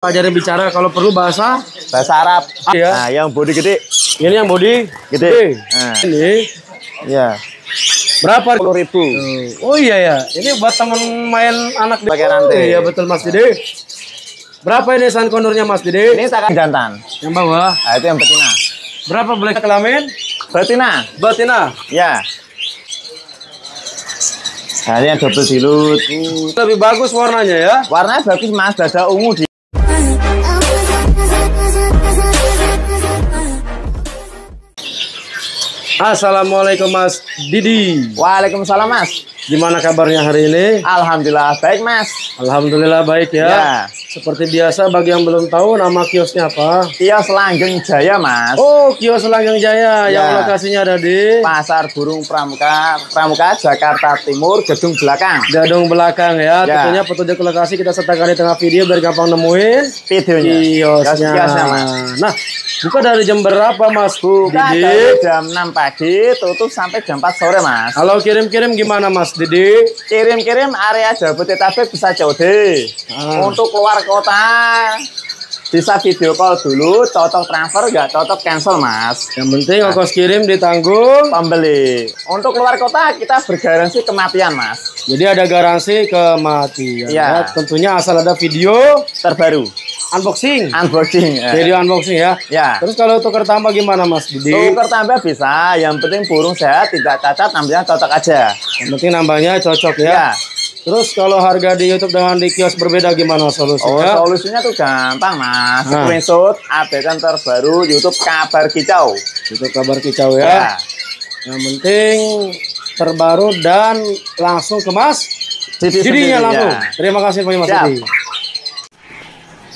Ajarin bicara kalau perlu bahasa. bahasa Arab. Iya. Nah, yang body gede. Ini yang body Gede. Nah. Ini Ya. berapa? Sepuluh ribu. Oh iya ya. Ini buat teman main anak Pakai Oh, rantai. Iya betul Mas Dede. Berapa ini sun kondornya Mas Dede? Ini takkan jantan. Yang bawah. Nah, itu yang betina. Berapa boleh kelamin? Betina. Betina. Ya. Nah, ini yang double dilut. Lebih bagus warnanya ya. Warnanya bagus mas, dada ungu di. Assalamualaikum Mas Didi. Waalaikumsalam mas. Gimana kabarnya hari ini? Alhamdulillah baik mas. Alhamdulillah baik ya. Ya. Seperti biasa bagi yang belum tahu nama kiosnya apa? Kios Langgeng Jaya mas. Oh, kios Langgeng Jaya yang Ya. lokasinya ada di Pasar Burung Pramuka, Pramuka Jakarta Timur, gedung belakang. Gadung belakang ya. Ya. Tentunya petunjuk lokasi kita sertakan di tengah video biar gampang nemuin Videonya. kiosnya. Kiosnya mas. Nah, buka dari jam berapa Mas Buka Didi? dari jam 6 pagi, tutup sampai jam 4 sore mas. Kalau kirim-kirim gimana Mas Didi? Kirim-kirim area Jabodetabek bisa COD. Ah. Untuk keluar kota bisa video call dulu, cocok transfer nggak cocok cancel mas. Yang penting ongkos kirim ditanggung. Pembeli. Untuk keluar kota kita bergaransi kematian mas. Jadi ada garansi kematian. Iya. Ya, tentunya asal ada video Terbaru. Unboxing. Unboxing. eh. Video unboxing ya. Ya. Terus kalau tukar tambah gimana Mas Didi? Tuker tambah bisa, yang penting burung sehat, tidak cacat, nampaknya cocok aja. Yang penting nambahnya cocok ya. Ya. Terus kalau harga di YouTube dengan di kios berbeda gimana Oh, solusinya? solusinya tuh gampang mas. Nah. Screenshot, updatean terbaru YouTube kabar kicau. Itu kabar kicau ya. Ya. Yang penting terbaru dan langsung ke Mas Didinya sendiri, langsung. ya. Terima kasih banyak Mas Siap. Didi.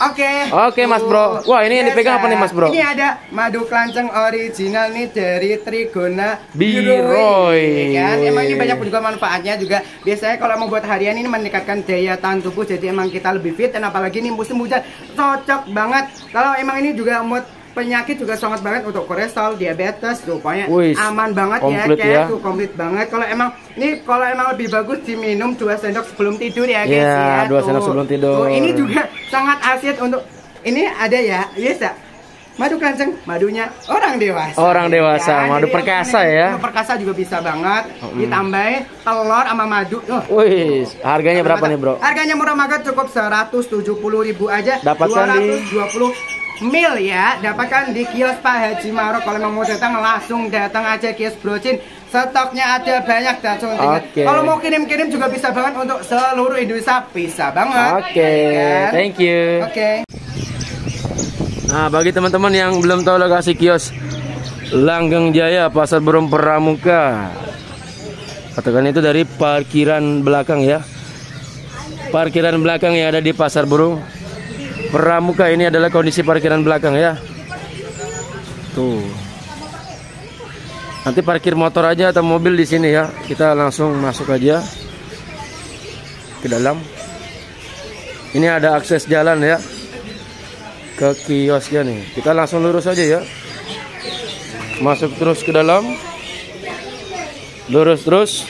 Oke. Oke Mas Bro. Wah ini yang dipegang apa nih Mas Bro? Ini ada madu kelanceng original nih dari Trigona Biroy. Ya kan? Emang ini banyak juga manfaatnya juga. Biasanya kalau mau buat harian ini meningkatkan daya tahan tubuh jadi emang kita lebih fit dan apalagi ini musim hujan cocok banget. Kalau emang ini juga mood penyakit juga sangat banget untuk kolesterol, diabetes, rupanya Wih, aman banget komplit ya, kayak ya. tuh komplit banget. Kalau emang ini kalau emang lebih bagus diminum dua sendok sebelum tidur ya guys Iya, ya. dua tuh. sendok sebelum tidur. Tuh, ini juga sangat asyik untuk ini ada ya, yes ya. Madu kenceng, madunya orang dewasa. Orang dewasa, madu jadi perkasa ya. Madu perkasa juga bisa banget. Ditambahin telur sama madu. Oh, Wih, harganya berapa nih Bro? Harganya murah banget cukup 170.000 aja. Dapatkan di- 220 mil ya. Dapatkan di kios Pak Haji Marok. Kalau mau datang langsung datang aja kios Brocin. Stoknya ada banyak dan. Oke. Kalau mau kirim-kirim juga bisa banget untuk seluruh Indonesia. Bisa banget. Oke, Ya kan? thank you. Oke. Nah, bagi teman-teman yang belum tahu lokasi kios Langgeng Jaya Pasar Burung Pramuka. Katakan itu dari parkiran belakang ya. Parkiran belakang yang ada di Pasar Burung Pramuka ini adalah kondisi parkiran belakang ya. Tuh. Nanti parkir motor aja atau mobil di sini ya. Kita langsung masuk aja ke dalam. Ini ada akses jalan ya ke kiosnya nih. Kita langsung lurus aja ya. Masuk terus ke dalam. Lurus terus.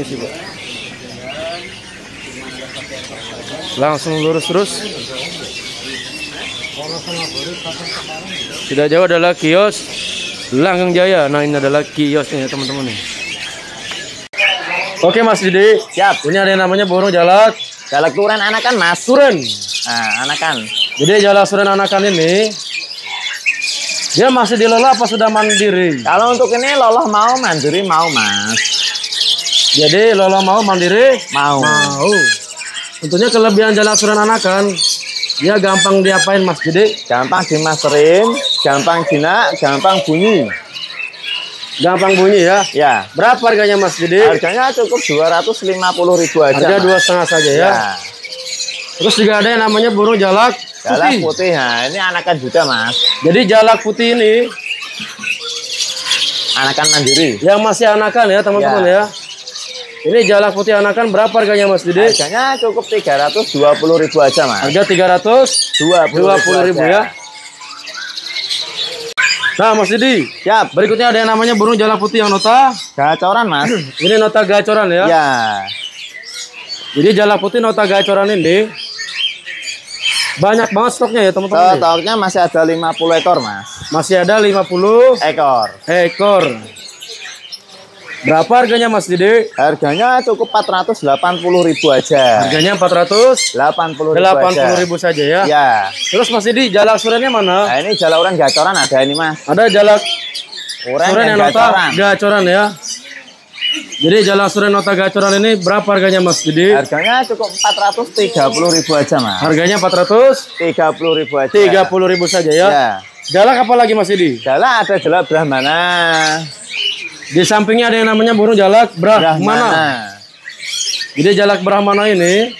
Sih, Pak. Langsung lurus terus. Tidak jauh adalah kios Langgeng Jaya. Nah, ini adalah kiosnya ya, teman-teman nih. Oke Mas Didi, Siap. ini ada yang namanya burung jalak Galak turen anakan mas. suren. Nah, anakan. Jadi jalak suren anakan ini dia masih dilola apa sudah mandiri? Kalau untuk ini loloh mau mandiri mau mas. Jadi lola mau mandiri Mau. mau. Tentunya kelebihan jalak suren anakan dia gampang diapain Mas Jadi Gampang dimasterin, gampang jinak, gampang bunyi. gampang bunyi ya. Ya. Berapa harganya Mas Jadi? Harganya cukup 250 ribu aja. Harga dua setengah saja ya. Ya. Terus juga ada yang namanya burung jalak Galak putih. putih. Nah, ini anakan juga mas. Jadi jalak putih ini Anakan mandiri. yang masih anakan ya teman-teman ya. Ya. Ini jalak putih anakan berapa harganya Mas Didi? Harganya cukup 320 ribu aja mas. Harga 300 20 ribu ya. Nah Mas Didi, Siap. berikutnya ada yang namanya burung jalak putih yang nota. Gacoran mas. Ini nota gacoran ya. ya. Jadi jalak putih nota gacoran ini banyak banget stoknya ya teman-teman. ya? Stoknya masih ada 50 ekor, Mas. Masih ada 50 Ekor. ekor. Berapa harganya Mas Dede? Harganya cukup 480.000 aja. Harganya 480 80.000 aja. ribu saja ya. Ya. Terus Mas Dede jalak surennya mana? Nah, ini jalan gacoran ada ini, Mas. Ada jalak Uren suren yang yang nota gacoran. gacoran ya. Jadi jalak suren nota gacoran ini berapa harganya Mas Dede? Harganya cukup 430.000 aja, Mas. Harganya 430 30.000 aja. ribu saja ya. Ya. Jalak apa lagi Mas Dede? Jalan ada jalan Brahmana. Di sampingnya ada yang namanya burung jalak brahmana. Brahmana. Jadi jalak brahmana ini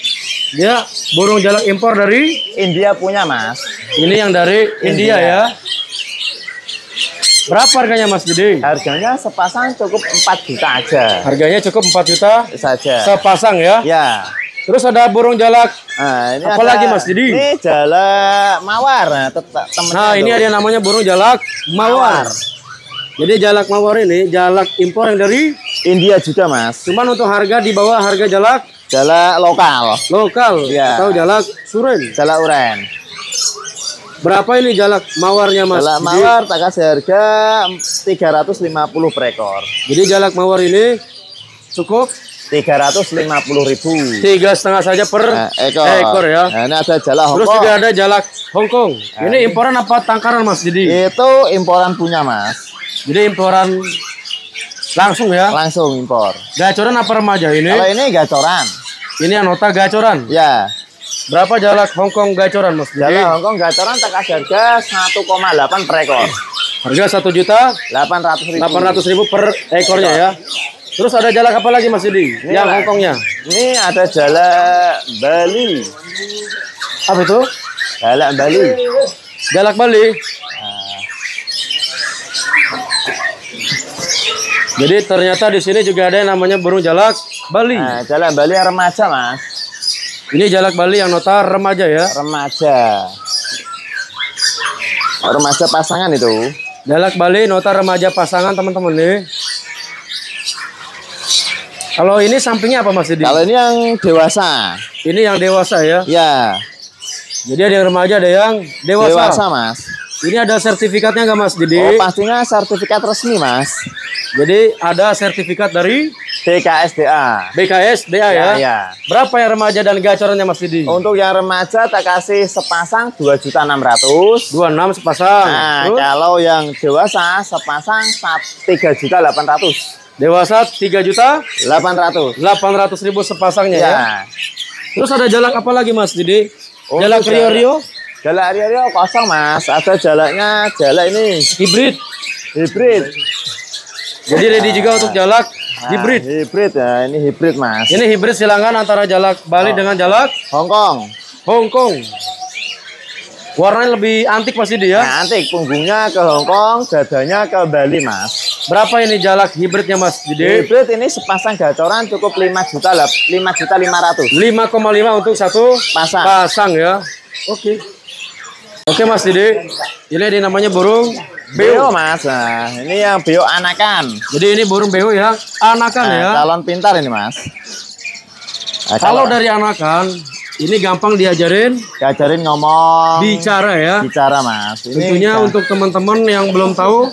dia burung jalak impor dari India punya, Mas. ini yang dari India, ya. Berapa harganya Mas Dede? Harganya sepasang cukup 4 juta aja. Harganya cukup 4 juta Saja. sepasang ya. Ya. Terus ada burung jalak. Nah, ini Apa ada- lagi, Mas Didi? Ini jalak mawar. Nah, Nah, ini ada yang namanya burung jalak mawar. Jadi jalak mawar ini jalak impor yang dari India juga, Mas. cuman untuk harga di bawah harga jalak Jalak lokal. lokal Iya. atau jalak suren. Jalak uren. Berapa ini jalak mawarnya Mas? Jalak mawar tak kasih harga 350 per ekor. Jadi jalak mawar ini cukup 350.000 tiga setengah saja per Nah, ekor. ya. Nah, ini ada jalak Terus Hongkong. juga ada jalak Hongkong. Ini imporan apa tangkaran Mas Didi? Itu imporan punya, Mas. Jadi imporan langsung ya. Langsung impor. Gacoran apa remaja ini? Kalau ini gacoran. Ini anota gacoran. Ya. Berapa jalak Hongkong gacoran Mas? Jalak Hongkong gacoran tak harga 1,8 per ekor. Harga satu juta 800 ribu. delapan ratus ribu per ekornya ya. Terus ada jalak apa lagi Mas Didi? Yang Lah. Hongkongnya? Ini ada jalak Bali. Apa itu? Jalak Bali. Jalak Bali. Jadi ternyata di sini juga ada yang namanya burung jalak Bali. Nah, jalak Bali yang remaja, Mas. Ini jalak Bali yang nota remaja ya. Remaja. Remaja pasangan itu. Jalak Bali nota remaja pasangan teman-teman nih. Kalau ini sampingnya apa Mas Didi? Kalau ini yang dewasa. Ini yang dewasa ya. Ya, Jadi ada yang remaja, ada yang dewasa. dewasa, Mas. Ini ada sertifikatnya nggak Mas Didi? Oh, pastinya sertifikat resmi, Mas. Jadi ada sertifikat dari BKSDA. BKS DA ya. Ya, ya. Berapa yang remaja dan gacorannya Mas Didi? Untuk yang remaja tak kasih sepasang 2.600. 26 sepasang. Nah, Terus, kalau yang dewasa sepasang 3.800. dewasa 3 juta 800. 800 ribu sepasangnya ya. Ya. Terus ada jalak apa lagi Mas Didi? Oh, jalak Rio jalak. Rio Jalak Rio Rio kosong, Mas. Ada jalaknya, jalak ini hibrid. hibrid. Jadi ready juga untuk jalak Nah, hibrid. Hibrid ya, ini hibrid, Mas. Ini hibrid silangan antara jalak Bali Oh. dengan jalak Hong Kong. Hong Kong. Warnanya lebih antik Mas Didi ya. Nah, antik punggungnya ke Hong Kong, dadanya ke Bali, Mas. Berapa ini jalak hibridnya Mas Didi? Hibrid ini sepasang gacoran cukup 5 juta lah, 5 juta 500. 5,5 untuk satu Pasang. pasang ya. Oke. Oke Mas Didi. Ini namanya burung Beo. Mas. Nah, ini yang beo anakan. Jadi ini burung beo yang anakan Nah, ya. calon pintar ini, Mas. Nah, Kalau dari anakan ini gampang diajarin diajarin ngomong bicara ya. bicara, Mas. Ini Tentunya ga- untuk teman-teman yang belum tahu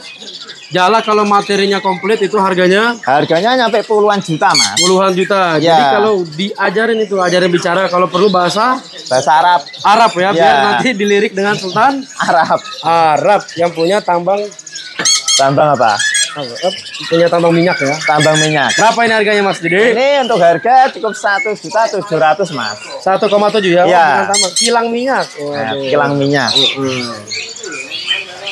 Jalak kalau materinya komplit itu harganya harganya nyampe puluhan juta, Mas. puluhan juta. Ya. Jadi kalau diajarin itu ajarin bicara kalau perlu bahasa Bahasa Arab, Arab ya, biar Ya. nanti dilirik dengan Sultan Arab. Arab yang punya tambang Tambang apa? punya tambang minyak ya. Tambang minyak. Berapa ini harganya Mas Dede? Ini untuk harga cukup satu juta tujuh ratus, Mas. 1,7 ya. Ya. tambang, kilang minyak. Nah, Waduh. kilang minyak. Hmm.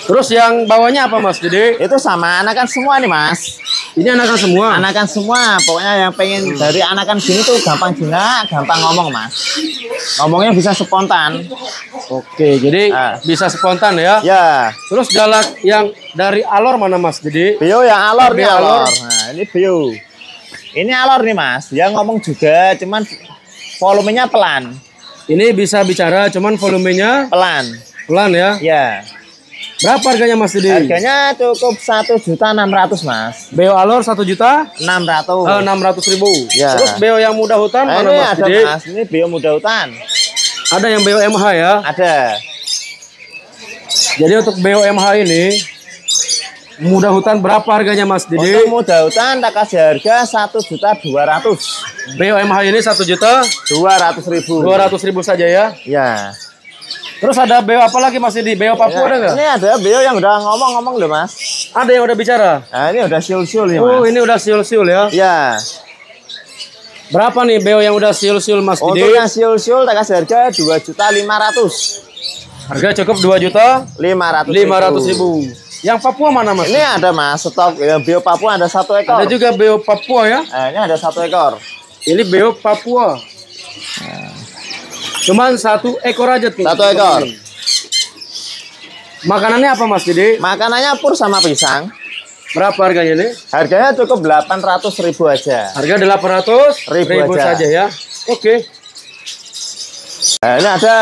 Terus yang bawahnya apa Mas Dede? Itu sama anakan semua nih, Mas. Ini anakan semua. Anakan semua. Pokoknya yang pengen dari anakan gini tuh gampang jinak, gampang ngomong, Mas. Ngomongnya bisa spontan. Oke, jadi Ah. bisa spontan ya. Ya, Terus jalak yang dari alor mana Mas Dede? bio yang alor nih alor. Nah, ini bio. Ini alor nih, Mas. Dia ngomong juga, cuman volumenya pelan. Ini bisa bicara, cuman volumenya Pelan. pelan ya. Ya. Berapa harganya Mas Didi? Harganya cukup satu juta enam ratus mas. Beo alor 1 juta Enam ratus. eh, 600 ribu. Ya. Terus beo yang muda hutan Nah, mana ini Mas ada Didi? mas. Ini bio muda hutan. Ada yang beo MH ya. Ada. Jadi untuk beo MH ini muda hutan berapa harganya Mas Untuk Didi? muda hutan tak kasih harga satu juta dua ratus. Beo MH ini 1 juta Dua ratus ribu. 200 ribu saja ya. Ya. Terus ada beo apa lagi Mas Didi? Beo Papua ada nggak? Ini ada bio yang udah ngomong-ngomong loh mas. Ada yang udah bicara? Nah ini udah siul-siul nih mas. Oh ini udah siul-siul ya. Ya. Berapa nih beo yang udah siul-siul Mas Untuk Didi? yang siul-siul tak kasih harga dua juta lima ratus. Harga cukup 2 juta Lima ratus. 500 ribu. Yang Papua mana Mas? Ini ada mas stok yang bio Papua ada satu ekor. Ada juga beo Papua ya. Nah, ini ada satu ekor. Ini beo Papua. Cuman satu ekor aja tuh. Satu ekor. Makanannya apa Mas Didi? Makanannya pur sama pisang. Berapa harganya nih? Harganya cukup delapan ratus ribu aja. Harga 800 Ribu ribu, aja. saja ya. Oke. Nah, ini ada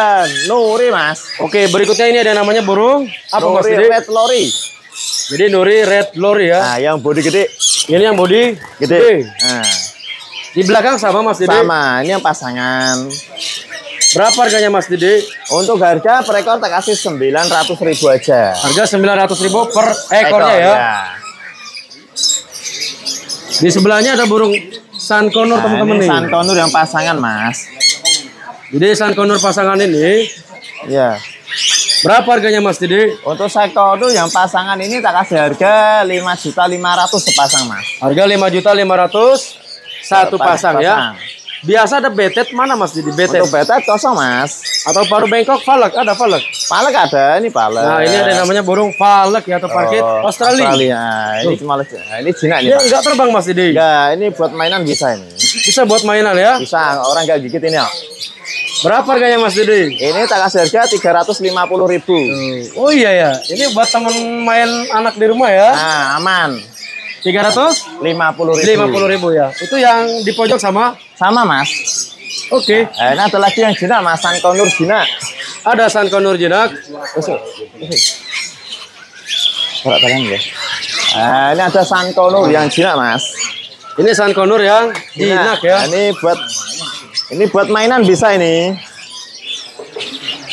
Nuri mas. Oke, berikutnya ini ada namanya burung apa Mas Nuri Didi? Red Lori. Jadi Nuri Red Lori ya. Nah, yang body gede. Ini yang body Gede. Nah, Di belakang sama Mas Didi. sama. Ini yang pasangan. Berapa harganya Mas Didi? Untuk harga per ekor tak kasih sembilan ratus ribu aja. Harga 900 ribu per ekornya ya. Di sebelahnya ada burung Sun Conur Nah, teman-teman ini nih. Santonur yang pasangan mas. Jadi Sun Conur pasangan ini Ya. berapa harganya Mas Didi? Untuk Santonur yang pasangan ini tak kasih harga lima juta lima ratus sepasang mas. Harga 5 juta 500 satu pasang, ya. Biasa ada betet mana Mas Didi? Betet Untuk betet kosong mas. atau paru bengkok falak ada falak. Palek ada, ini palek. Nah, ini ada namanya burung falak ya atau parkit Oh, Australia. Australia. Ini cuma nah, ini jinak nih. Dia Pak. enggak terbang Mas Didi. Enggak, ini buat mainan bisa ini. Bisa buat mainan ya. Bisa orang nggak gigit ini. ya. Berapa harganya Mas Didi? Ini tak kasih harga tiga ratus lima puluh ribu. Oh iya ya. Ini buat temen main anak di rumah ya. Nah, aman. 350 Lima puluh ribu. ribu ya. Itu yang di pojok sama. Sama mas. Oke. Nah, ini ada lagi yang jinak mas, Sankonur jinak. Ada Sun Conur jinak. Usuk. Tangan ya. Nah, ini ada Sankonur yang jinak mas. Ini Sun Conur yang jinak ya. Nah, ini buat ini buat mainan bisa ini.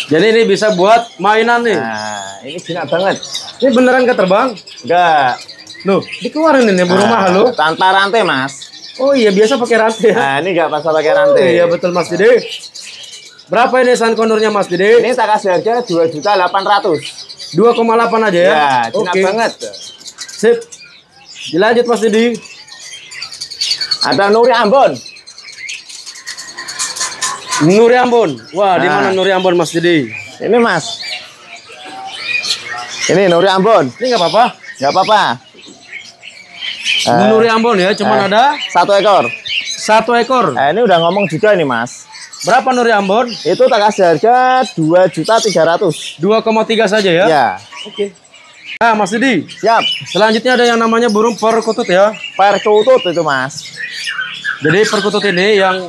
Jadi ini bisa buat mainan nih. Nah, ini jinak banget. Ini beneran gak terbang? Enggak. Loh, dikeluarin ini burung mahal loh. Tanpa rantai mas. Oh iya, biasa pakai rantai ya. Nah, ini enggak pasal pakai Oh, rantai. iya betul Mas Dede. Berapa ini Sun Conurnya Mas Dede? Ini tak kasih harga dua juta delapan ratus. 2,8 aja ya. Ya, Oke. banget. Sip. Dilanjut Mas Dede. Ada Nuri Ambon. Nuri Ambon. Wah, di Nah. mana Nuri Ambon Mas Dede? Ini mas. Ini Nuri Ambon. Ini nggak apa-apa. Nggak apa-apa. Eh, Nuri Ambon ya, cuman eh, ada Satu ekor. satu ekor. Nah, ini udah ngomong juga ini mas. Berapa Nuri Ambon? Itu tak kasih harga dua juta tiga ratus. 2,3 saja ya. Ya. Oke. Nah, Mas Didi, Siap. selanjutnya ada yang namanya burung perkutut ya. Perkutut itu mas. Jadi perkutut ini yang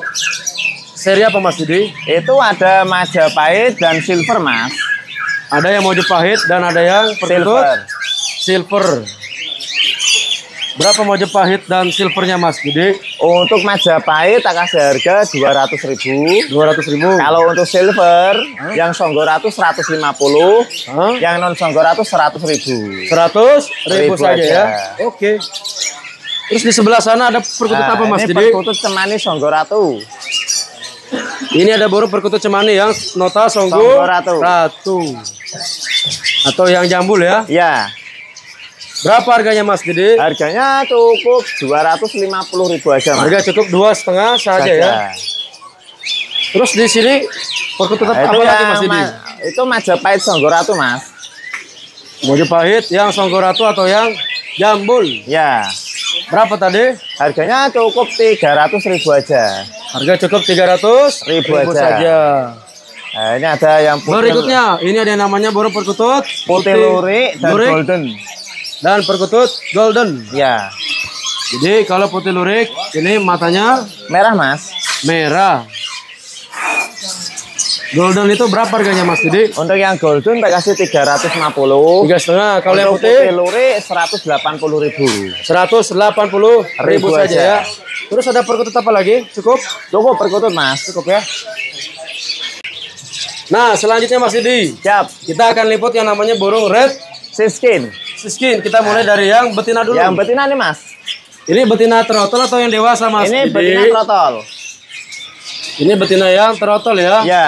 seri apa Mas Didi? Itu ada Majapahit dan Silver mas. Ada yang Mojopahit dan ada yang perkutut Silver. silver. Berapa Mojopahit dan silvernya Mas Didi? Untuk Majapahit tak kasih harga dua ratus ribu. 200 ribu. Kalau untuk silver, yang Songgoratu 150, Hah? yang non Songgoratu 100 ribu. 100 ribu, Ribu saja aja. ya. Oke. Terus di sebelah sana ada perkutut Nah, apa Mas ini Didi? perkutut cemani Songgoratu. Ini ada burung perkutut cemani yang nota songgo Songgo ratu. Atau yang jambul ya. Ya, Berapa harganya Mas Didi? harganya cukup 250 ribu aja mas. Harga cukup dua setengah saja ya. Terus di sini perkutut Nah, apa lagi Mas Didi? ma- itu Majapahit Songgoratu mas. Mojopahit yang songgo ratu atau yang jambul. Ya, Berapa tadi? harganya cukup 300 ribu aja. Harga cukup 300 Ribu aja. saja. Nah, ini ada yang putih, Berikutnya, ini ada yang namanya burung perkutut putih lurik dan lurik golden. Dan perkutut golden. Ya, Jadi kalau putih lurik ini matanya merah mas. merah. Golden itu berapa harganya Mas Didi? Untuk yang golden tak kasih 350. Tiga setengah. Kalau yang Untuk putih luri 180 ribu. 180 ribu Ribu saja aja. ya. Terus ada perkutut apa lagi? Cukup? Cukup perkutut mas. Cukup ya. Nah, selanjutnya Mas Didi, Siap. kita akan liput yang namanya burung red Siskin. Siskin. Kita mulai dari yang betina dulu. Yang betina nih mas. Ini betina trotol atau yang dewasa Mas Ini betina trotol. Ini betina yang trotol ya. Ya.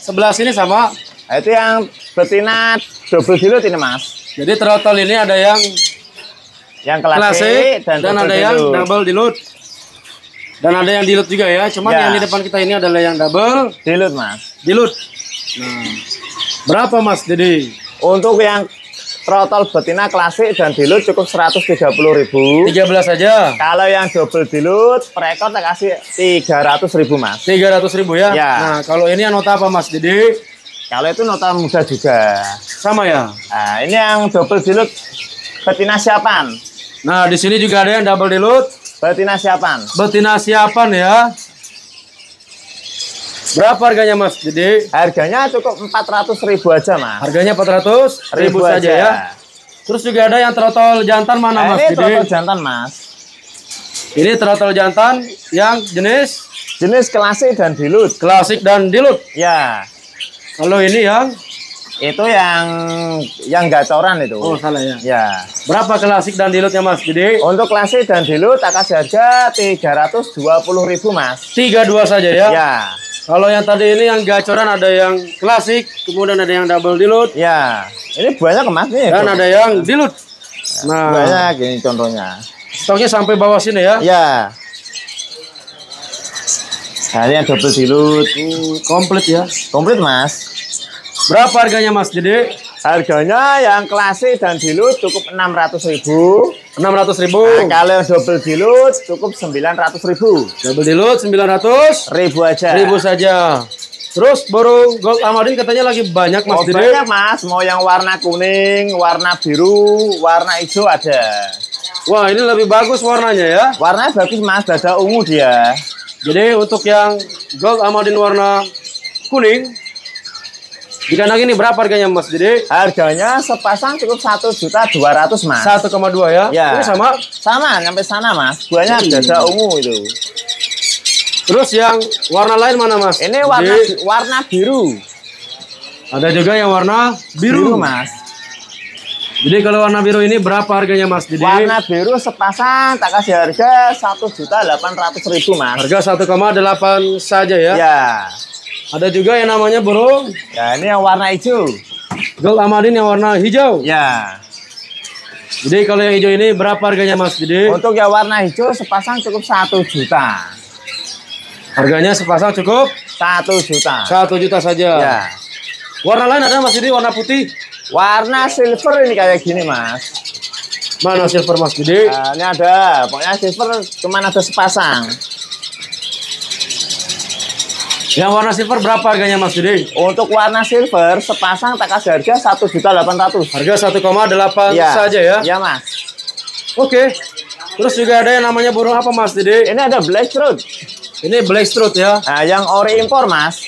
Sebelah sini sama. Nah, Itu yang betina double dilut ini mas. Jadi trotol ini ada yang Yang klasik, klasik dan, dan, ada yang dilut. double dilut. Dan ada yang dilut juga ya. Cuman Ya. yang di depan kita ini adalah yang double dilut mas. dilut. Nah, berapa Mas Didi? Untuk yang trotol betina klasik dan dilut cukup 130 ribu. 13 saja. Kalau yang double dilut per ekor tak kasih 300 ribu mas. 300 ribu ya. Ya. Nah, kalau ini yang nota apa Mas Didi? Kalau itu nota muda juga. Sama ya. Nah, ini yang double dilut betina siapan. Nah, di sini juga ada yang double dilut. Betina siapan. Betina siapan ya. Berapa harganya Mas Didi? Harganya cukup 400 ribu aja mas. Harganya 400 ribu, saja aja. ya. Terus juga ada yang trotol jantan mana Nah, Mas ini Didi? trotol jantan mas. Ini trotol jantan yang jenis Jenis klasik dan dilut. klasik dan dilut. Ya. Kalau ini yang Itu yang yang gacoran itu. oh salah ya. Ya. Berapa klasik dan dilutnya Mas Didi? Untuk klasik dan dilut tak kasih harga 320 ribu mas. 32 saja ya. Ya. Kalau yang tadi ini yang gacoran ada yang klasik, kemudian ada yang double dilut Ya. Ini banyak mas nih. dan ada yang dilut. Nah, Banyak ini contohnya. stoknya sampai bawah sini ya. Ya. Nah, ini yang double dilut. Hmm, komplit ya. Komplit mas. Berapa harganya Mas Didi? Harganya yang klasik dan dilut cukup 600 ribu. 600 ribu. Nah, kalau yang double dilut cukup 900 ribu. Double dilut 900 Ribu aja. ribu saja. Terus burung gold amadin katanya lagi banyak Mas Oh, Didi. banyak mas, mau yang warna kuning, warna biru, warna hijau ada. Wah ini lebih bagus warnanya ya. Warnanya bagus mas, dada ungu dia. Jadi untuk yang gold amadin warna kuning di kandang ini berapa harganya Mas Didi? Harganya sepasang cukup satu juta dua ratus mas. 1,2 ya. Ya. Ini sama. Sama, sampai sana mas. Buahnya dada ungu itu. Terus yang warna lain mana Mas? Ini warna Didi? warna biru. Ada juga yang warna biru. mas. Jadi kalau warna biru ini berapa harganya Mas Didi? Warna biru sepasang tak kasih harga satu juta delapan ratus ribu mas. Harga 1,8 saja ya. Ya. Ada juga yang namanya burung Ya ini yang warna hijau. gold amadin yang warna hijau. Ya. Jadi kalau yang hijau ini berapa harganya Mas Didi? Untuk yang warna hijau sepasang cukup satu juta. Harganya sepasang cukup Satu juta. 1 juta saja. Ya. Warna lain ada Mas Didi warna putih. Warna silver ini kayak gini mas. Mana silver Mas Didi? Nah, ini ada, pokoknya silver cuma ada sepasang. Yang warna silver berapa harganya Mas Didi? Untuk warna silver sepasang tak kasih harga satu juta delapan ratus. Harga 1,8 saja ya. Iya mas. Oke. Terus juga ada yang namanya burung apa Mas Didi? Ini ada black throat. Ini black strut ya. Nah, yang ori impor mas.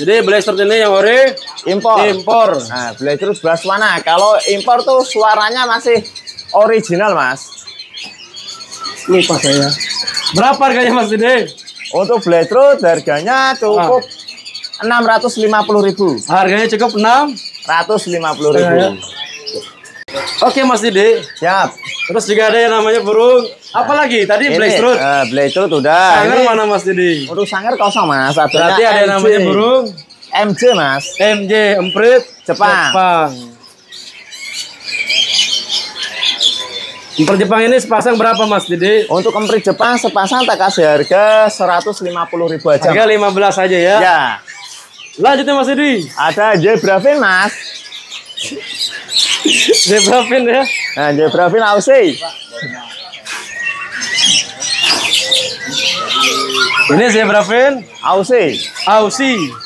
Jadi black strut ini yang ori Impor. impor. Nah, black throat belas warna. Kalau impor tuh suaranya masih original mas. Lupa saya. Berapa harganya Mas Didi? Untuk black throat harganya cukup enam ratus lima puluh ribu. Harganya cukup 6. Ratus lima puluh Ya, ya. ribu. Oke Mas Didi. Siap. Terus juga ada yang namanya burung apa lagi? Tadi black strut. eh, black throat udah. Sangar Ini mana Mas Didi? Untuk sangar kosong mas. Berarti ada yang namanya burung MJ mas. MJ Emprit Jepang. Jepang. Emper Jepang ini sepasang berapa Mas Didi? Untuk emprit Jepang sepasang tak kasih harga 150 ribu aja. Harga Mas. 15 saja ya. Ya. Lanjutnya Mas Didi. Ada Zebrafin mas. Zebra fin ya. Nah Zebrafin Aussie. Ini zebra fin Aussie. Aussie.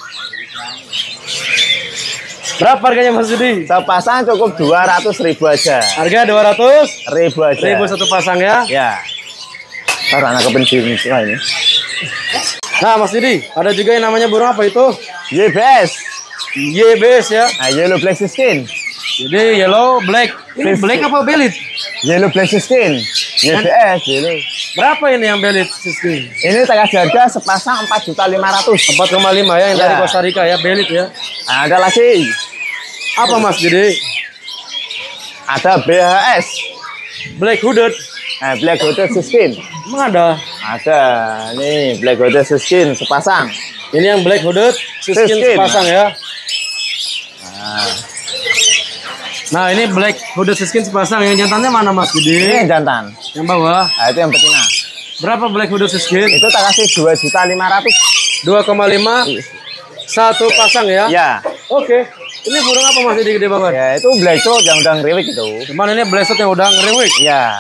Berapa harganya Mas Didi? Sepasang cukup 200 ribu aja. Harga 200 Ribu aja. ribu satu pasang ya. Ya. Ntar anak kepencil ini. Nah, Mas Didi, ada juga yang namanya burung apa itu? YBS. YBS ya. Nah, yellow black skin. Jadi yellow, black. Ini black apa belit? Yellow black skin. YBS, yellow. Berapa ini yang belit sistem? Ini tak kasih harga sepasang 4 juta 500. 4,5 ya yang dari Ya. Costa Rica ya, belit ya. Nah, ada lagi. Apa Mas Didi? Ada BHS. Black hooded. Nah, black hooded skin. Emang ada? Ada. Nih, black hooded skin sepasang. Ini yang black hooded, siskin Siskin. sepasang ya. Nah, Nah, ini black hooded siskin sepasang. Yang jantannya mana Mas ini Didi? yang jantan. Yang bawah. Nah, itu yang betina. Berapa black hooded siskin? Itu tak kasih 2 juta 500. 2,5 satu pasang ya. Ya. Oke. Ini burung apa Mas Didi gede banget? Ya, itu black yang udah ngeriwik itu. Cuman ini blessed yang udah ngeriwik. Ya.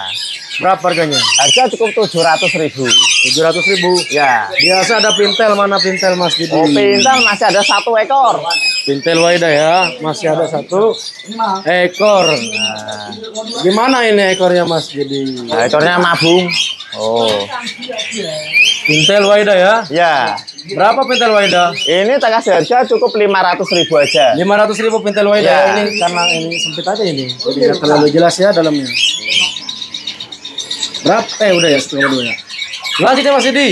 Berapa harganya? Harga cukup 700 ribu. 700 ribu. Ya. Biasa ada pintel, mana pintel Mas Didi? Oh, pintar masih ada satu ekor. Pintel Waida ya, masih ada satu ekor. Nah, Gimana ini ekornya Mas Didi? nah, ekornya mabung. Oh. Pintel Waida ya. Ya. Berapa pintel Waida? Ini tak kasih harga cukup 500 ribu aja. 500 ribu pintel Waida Ya. ya. ini karena ini sempit aja ini. Jadi nggak terlalu jelas ya dalamnya. Berapa? Eh udah ya setengah dua ya. Lanjut ya Mas Didi.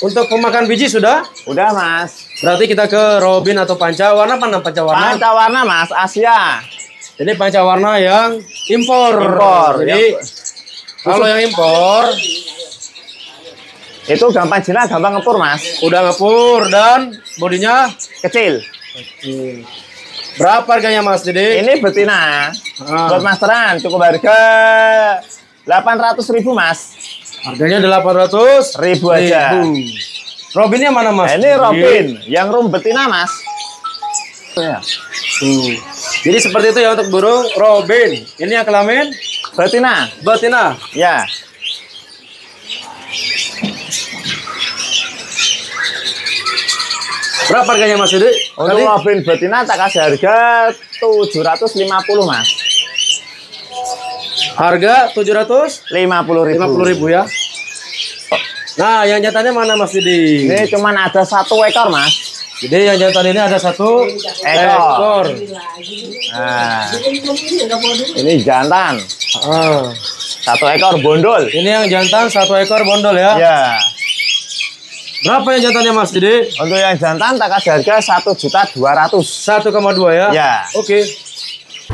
Untuk pemakan biji sudah? Udah, Mas. Berarti kita ke Robin atau panca warna mana panca warna? Panca warna, Mas. Asia. Jadi panca warna yang impor. Impor, Jadi ya. kalau yang impor Itu gampang jinak, gampang ngepur, Mas. udah ngepur dan bodinya Kecil. berapa harganya Mas Didi? Ini betina. Ah. Buat masteran cukup harga 800 ribu, Mas. Harganya 800 Ribu aja. Robinnya mana Mas? Nah, ini Robin, yang rum betina, Mas. Ya. Tuh. Jadi seperti itu ya untuk burung Robin. Ini yang kelamin Betina. betina. Ya. Berapa harganya Mas Didi? Untuk Robin betina tak kasih harga 750, Mas. Harga 750 50 ribu. ribu ya. Nah, yang jantannya mana Mas Didi? Ini cuman ada satu ekor, Mas. Jadi yang jantan ini ada satu ekor. Nah, ini jantan. Ah. Satu ekor bondol. Ini yang jantan satu ekor bondol ya. Ya. Berapa yang jantannya Mas Didi? Untuk yang jantan tak kasih harga satu juta dua ratus. 1,2 ya. Ya. Oke.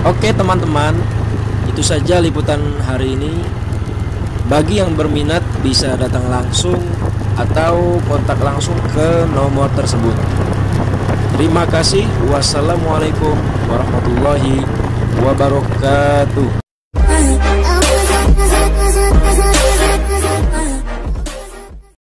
Oke teman-teman, itu saja liputan hari ini. Bagi yang berminat bisa datang langsung atau kontak langsung ke nomor tersebut. Terima kasih. Wassalamualaikum warahmatullahi wabarakatuh.